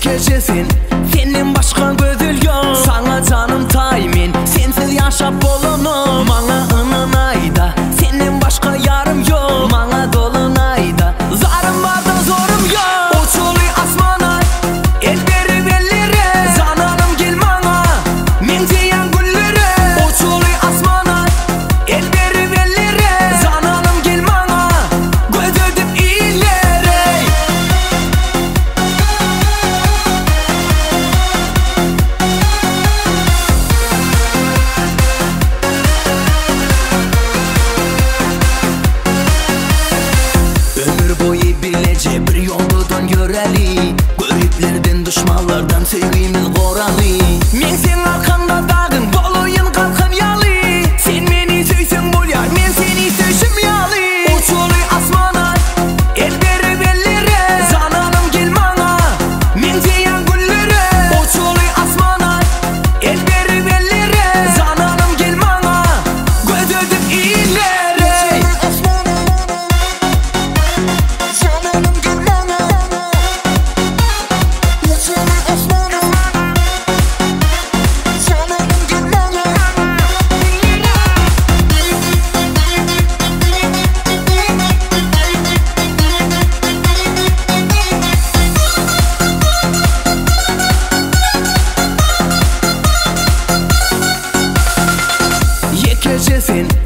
gecesin Senin başka gözül yok Sana canım taymin. Sensiz yaşap olunum Bana düşmanlardan sevgimin qorani men seni dancing.